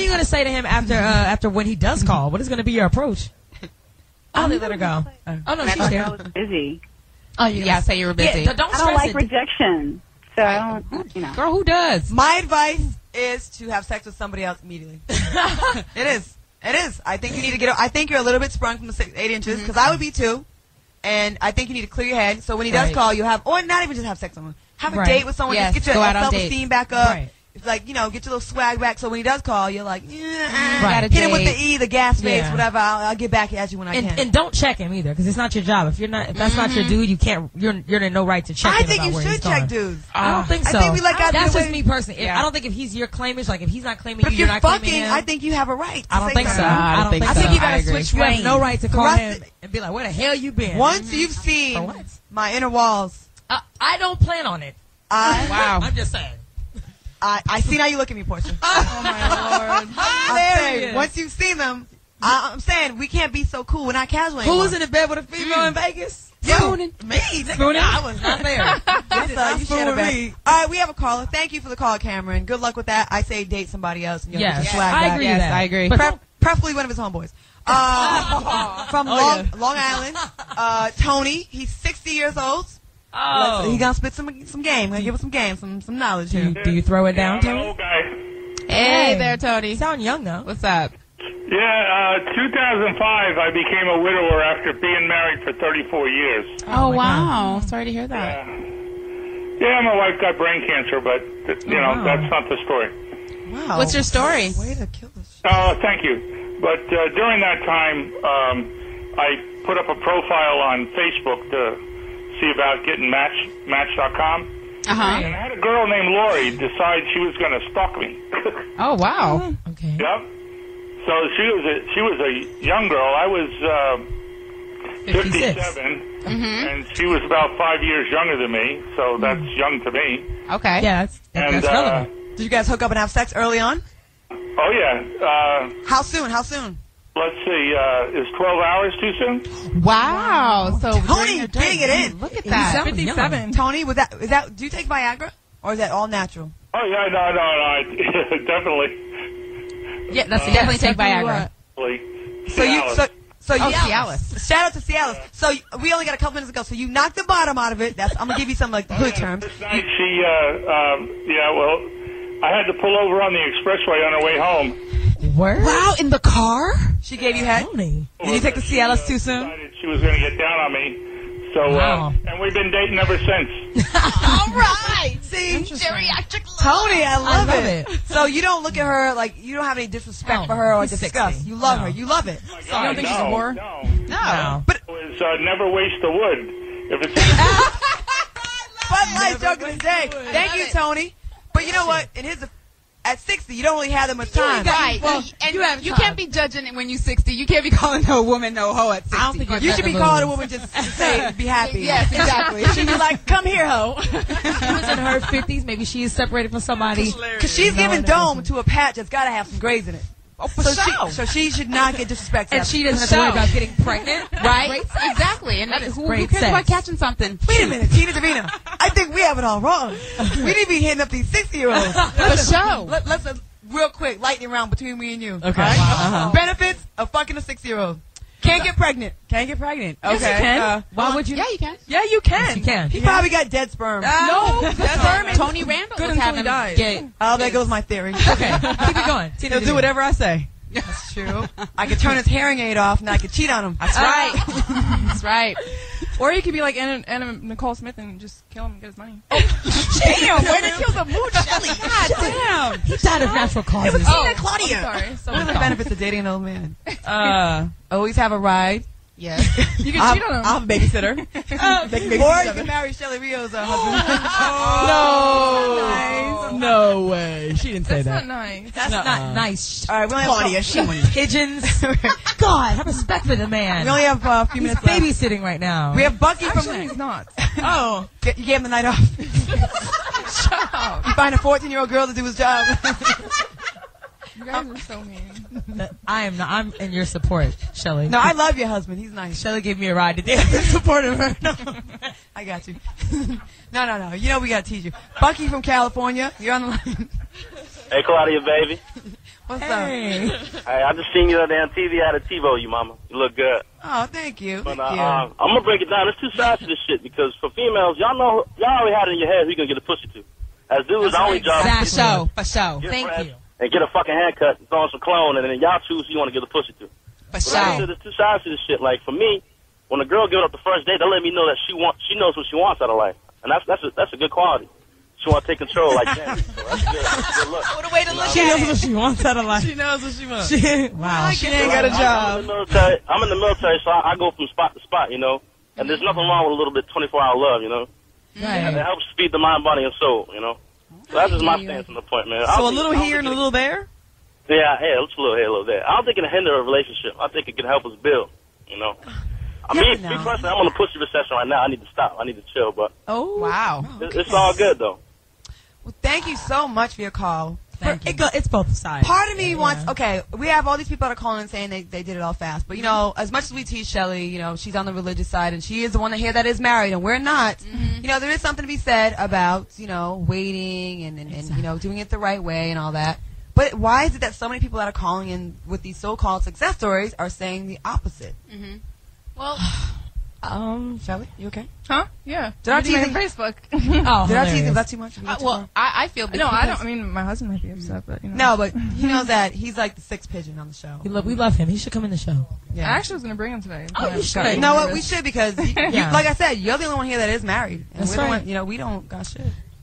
are you going to say to him after uh, after when he does call? What is going to be your approach? Oh, they let her go. Oh no, she's thought here. I was busy. Oh, you gotta say you were busy. Yeah, don't I don't like it. rejection, so I don't. You know. Girl, who does? My advice is to have sex with somebody else immediately. it is. It is. I think you need to get. I think you're a little bit sprung from the six, eight inches because I would be too. And I think you need to clear your head. So when he does Right. call, you have, or not even just have sex with someone. Have a Right. date with someone. Yes, just get your self esteem back up. Right. It's like you know, get your little swag back. So when he does call, you're like, yeah, Right. Got a hit him with the E, the gas face, Yeah. whatever. I'll, I'll get back at you when I And, can. and don't check him either because it's not your job. If you're not, if that's not your mm-hmm. dude, you can't. You're you're in no right to check. I him think about you where should check going. dudes. I don't ah. think I so. think we let guys That's just away- me personally. Yeah. I don't think if he's your claimage, like if he's not claiming But you, if you're you're not claiming fucking, him. I think you have a right. to I don't say think that. so. I don't think so. so. I think you gotta switch You have no right to call him and be like, "Where the hell you been?" Once mm-hmm. you've seen my inner walls, I, I don't plan on it. Wow. I'm just saying. I, I see how you look at me, Portia. Oh my lord. I'm saying, once you've seen them, I, I'm saying we can't be so cool. We're not casual Who anymore. was in the bed with a female in Vegas? You. Spooning. Me. nigga. Spooning? I was not there. I saw you Spoon shit a All right, we have a caller. Thank you for the call, Cameron. Good luck with that. I say date somebody else. And you'll get Yes, swag I agree Yes, with that. I agree. But Pre- preferably one of his homeboys. Uh, from Oh, Long, yeah. Long Island, uh, Tony. He's 60 years old. Oh, He gonna spit some some game. Gonna give us some game, some some knowledge do you, do you throw it down, I'm Tony? Hey Hey. there, Tony. You sound young though. What's up? Yeah, uh, 2005, I became a widower after being married for 34 years. Oh, my wow. Sorry to hear that. Yeah, my wife got brain cancer, but, th- you know, wow. that's not the story. Wow. What's your story? way to kill this? Oh, thank you. But uh, during that time, um, I put up a profile on Facebook to see about getting Match Match.com. Uh huh. And I had a girl named Lori decide she was going to stalk me. Oh, wow. Okay. yep. So she was a she was a young girl. I was uh, 56. 57, and she was about five years younger than me. So that's young to me. Okay. Yeah, that's, that, And that's uh. Did you guys hook up and have sex early on? oh yeah. Uh, How soon? How soon? Let's see. Uh, is 12 hours too soon? Wow. So Tony, during your getting it in. Look at that. sound young. Tony, was that is that? Do you take Viagra or is that all natural? Oh yeah, no, no, no. I, definitely. Yeah, that's definitely take Viagra. So you so so Oh, you Cialis. Shout out to Cialis. So you- we only got a couple minutes ago. So you knocked the bottom out of it. That's I'm gonna give you some like hood terms. This night she, uh, um, yeah, well, I had to pull over on the expressway on her way home. Word? Wow, in the car? She gave you head. Tony. Did you take the Cialis too soon? She was going to get down on me. So, Wow. uh, and we've been dating ever since. All right. See, Geriatric love. Tony, I love, love it. it. So you don't look at her like you don't have any disrespect Oh, for her or he's disgust. 60. You love No. her. You love it. you don't think she's a whore? No. No. But It was, uh, never waste the wood. If it's but Light joke of the day. Thank you, Tony. But you know what? In his at 60, you don't really have that much time. Right. Well, and you you, have time. can't be judging it when you're 60. You can't be calling no woman no hoe at 60. I don't think you're You should be Better calling a woman just to say, be happy. Yes, exactly. She'd be like, come here, ho. She was in her 50s. Maybe she is separated from somebody. Because she's giving dome to a patch that's got to have some grays in it. Oh, for So sure. she, so she should not get disrespected. and she doesn't have to worry about getting pregnant. Right? Great sex. Exactly. And That is who, who great cares sex. about catching something? Wait a minute, Tina Davina. I think we have it all wrong. We need to be hitting up these 60 year olds. For sure. Let, let's uh, real quick lightning round between me and you. Okay. All right? Uh-huh. Benefits of fucking a 60 year old. Can't get pregnant. Can't get pregnant. Yes, Okay. you can. Uh, Why would you? Yeah, you can. yeah, you can. You can. He probably got dead sperm. No, dead sperm is Tony Randall good was having dies. gay. oh, there goes my theory. Okay. Keep it going. He'll do whatever I say. That's true. I could turn his hearing aid off and I could cheat on him. That's right. That's right. Or he could be like Anna, Anna Nicole Smith and just kill him and get his money. Damn, way to kill the mood, Shelly. God damn. He died of natural causes. Tina Claudia. I'm sorry. So What are the benefits of dating an old man? uh, Always have a ride. Yes. you can I'm, cheat on him. I'm a babysitter. They can babysit or you can marry Shelly Rio's uh, husband. no. No way. She didn't say That's that. not nice. That's not nice. All right, we only have Claudia, a she couple- pigeons. God, have respect for the man. We only have uh, a few He's minutes left. babysitting right now. We have Bucky from Actually, from. he's not. Oh, you gave him the night off. Shut up. You find a 14 year old girl to do his job. You guys are so mean. I am not. I'm in your support, Shelly. no, I love your husband. He's nice. Shelly gave me a ride today. I'm in support of her. No. I got you. no, no, no. You know we got to teach you. Bucky from California. You're on the line. Hey, Claudia, baby. What's up? Hey. Hey, I just seen you the other on TV. I had a TiVo you, mama. You look good. Oh, thank you. But Thank uh, you. uh, I'm gonna break it down. There's two sides to this shit because for females, y'all know y'all already had it in your head who you gonna get a pussy to. As dudes, our only job Exactly. is For show. For show. Thank friends you. And get a fucking haircut and throw on some cologne, and then y'all choose who you want to give a pussy to. But like I said, there's two sides to this shit. Like for me, when a girl gives up the first date, they let me know that she wants, she knows what she wants out of life, and that's that's a, that's a good quality. She want to take control like that. So that's good. That's good look. What a way to look She knows what she wants out of life. She knows what she wants. She, wow. She ain't got a I'm in job. the military. I'm in the military, so I, I go from spot to spot, you know. And there's mm-hmm. nothing wrong with a little bit 24 hour love, you know. And it helps feed the mind, body, and soul, you know. So that's just my stance on the point, man. I So a little think- I don't here and a little there? it- Yeah, yeah, it's a little here, a little there. I don't think it'll hinder a relationship. I think it can help us build, you know. I Yeah, mean, but me no. personally, I'm on a pussy recession right now. I need to stop. I need to chill, but Oh. Wow. it, it's all good though. Well, thank you so much for your call. For- It go, it's both sides. Part of me Yeah. wants, okay, we have all these people that are calling and saying they, they did it all fast. But, you know, as much as we teach Shelly, you know, she's on the religious side and she is the one here that is married and we're not. You know, there is something to be said about, you know, waiting and, and, and, you know, doing it the right way and all that. But why is it that so many people that are calling in with these so-called success stories are saying the opposite? Well, Um, Shelly, you okay? Huh? Yeah. Did I Reading my tease Facebook. oh, Did I tease hilarious. him? Is that too much? Did we go uh, well. I, I feel no, I don't. I mean, my husband might be upset, but you know. No, but he knows that he's like the sixth pigeon on the show. We love, we love him. He should come in the show. I Yeah. actually was gonna bring him today. Oh, you should. You know what? We should because, you, you- Yeah. like I said, you're the only one here that is married. And That's we're the right. one, you know, we don't got shit.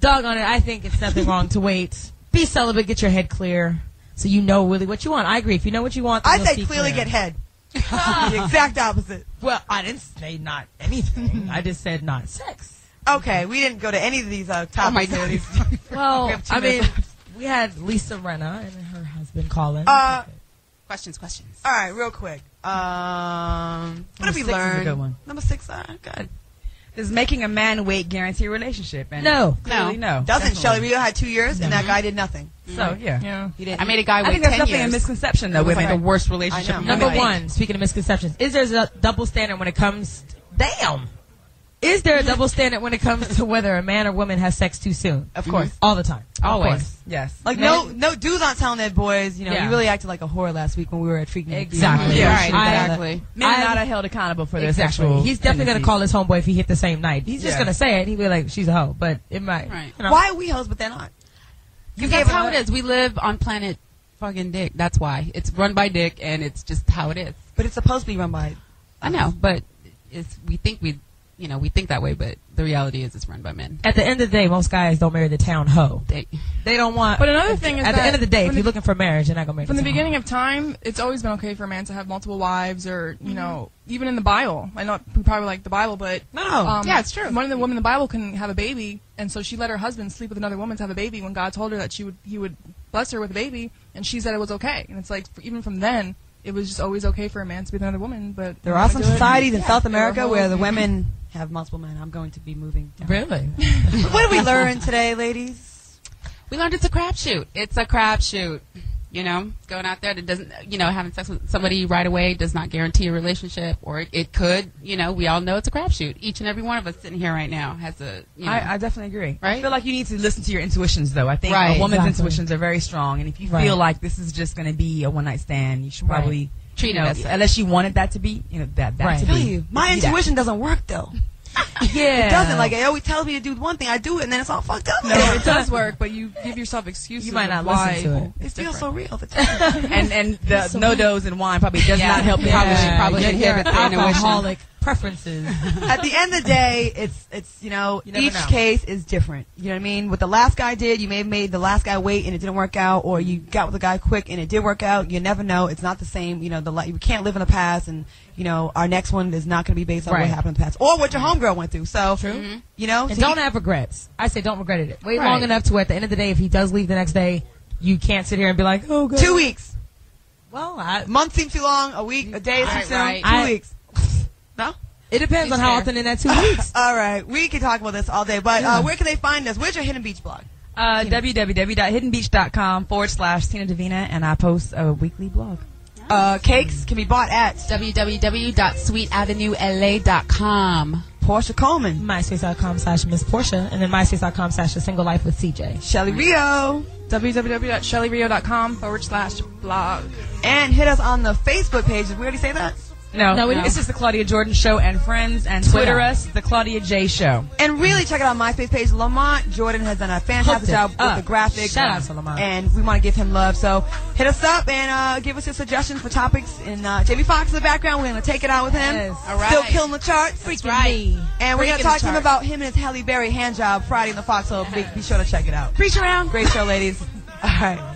Dog on it. I think it's nothing wrong to wait. Be celibate. Get your head clear, so you know really what you want. I agree. If you know what you want, then I you'll say see clearly clear. get head. The exact opposite. Well, I didn't say not anything. I just said not sex. Okay, we didn't go to any of these uh, topics. Oh my These- Well, We have two I mean, minutes we had Lisa Rinna and her husband calling. Uh, questions, questions. All right, real quick. Um, what Number have we six is a good one. Number six. All right, good. Does making a man wait guarantee a relationship? And No. Clearly no. Doesn't definitely. Shelly? We had two years, and that mm-hmm. guy did nothing. So, mm-hmm. yeah. Yeah. He didn't. I made a guy I wait think that's 10 definitely years. a misconception, though, It was like like the worst relationship. I know. you Number one, speaking of misconceptions, is there a double standard when it comes? Damn. Is there a double standard when it comes to whether a man or woman has sex too soon? Of course. All the time. Always. Yes. Like no, no dudes aren't telling their boys. You know, Yeah. you really acted like a whore last week when we were at Freaking Out. Exactly. Yeah, Yeah. right, I- exactly. Men are I- not held accountable for their Exactly. sexual He's definitely going to call his homeboy if he hit the same night. He's just Yeah. going to say it. He'll be like, she's a hoe. But it might. Right. You know. Why are we hoes but they're not? Because that's how it is. We live on planet fucking dick. That's why. It's run by dick, and it's just how it is. But it's supposed to be run by. I know, but it's we think we, you know, we think that way, but the reality is it's run by men. At the end of the day, most guys don't marry the town hoe. They, They don't want. But another thing is at the end of the day, if from you're the- looking for marriage, you're not going to marry From the town beginning of time, it's always been okay for a man to have multiple wives, or you know, even in the Bible. I know we probably like the Bible, but No. um, Yeah, it's true. One of the women in the Bible couldn't have a baby, and so she let her husband sleep with another woman to have a baby. When God told her that she would, he would bless her with a baby, and she said it was okay. And it's like even from then, it was just always okay for a man to be with another woman. But There are some societies in Yeah, South America where the women have multiple men. I'm going to be moving. down. Really? what did we learn today, ladies? we learned it's a crapshoot. It's a crapshoot. You know, going out there that doesn't, you know, having sex with somebody right away does not guarantee a relationship, or it, it could. You know, we all know it's a crapshoot. Each and every one of us sitting here right now has a, you know, I, I definitely agree. Right? I Right? feel like you need to listen to your intuitions, though. I think Right. a woman's Exactly. intuitions are very strong, and if you Right. feel like this is just going to be a one night stand, you should Right. probably Treat you it know, as such. unless you wanted that to be, you know, that that Right. to tell be. you, my be that. intuition doesn't work though. yeah, It doesn't. Like it always tells me to do one thing, I do it, and then it's all fucked up. No, it does work, but you give yourself excuses. You might not why listen to it. It feels different. so real. The time. and and the no dose and wine probably does Yeah. not help you. Probably should- Yeah, probably your- should your give it the intuition. alcoholic preferences. At the end of the day, it's it's you know You each know. case is different. You know what I mean? What the last guy did, you may have made the last guy wait and it didn't work out, or you got with the guy quick and it did work out. You never know. It's not the same. You know, the we can't live in the past, and you know our next one is not going to be based on Right. what happened in the past or what your homegirl went through. So True. You mm-hmm. know, And so don't you- have regrets. I say don't regret it. Wait Right. long enough to where at the end of the day, if he does leave the next day, you can't sit here and be like, oh, God. two weeks. Well, I, A month seems too long. A week, a day is too right. Two I- weeks. No. it depends on how fair. often in that two weeks. All right, we can talk about this all day, but uh, where can they find us? Where's your Hidden Beach blog? Uh, www.hiddenbeach.com forward slash Tina Davina, and I post a weekly blog. Uh, cakes can be bought at www.sweetavenuela.com. Portia Coleman, MySpace.com slash Miss Portia, and then MySpace.com slash A Single Life with CJ. Shelly Rio. www.shellyrio.com forward slash blog. And hit us on the Facebook page. Did we already say that? No, No, we it's didn't. just the Claudia Jordan Show and friends, and Twitter. Twitter us, the Claudia J Show. And really check it out on my MySpace page. Lamont Jordan has done a fantastic job with the graphics. Shout out to Lamont. And we want to give him love. So hit us up and uh, give us your suggestions for topics. And uh, Jamie Foxx in the background. We're going to take it out with him. Yes. All right. Still killing the charts. Freaking me. And we're going to talk to him about him and his Halle Berry hand job Friday in the Fox. So be, be sure to check it out. Preach around. Great show, ladies. All right.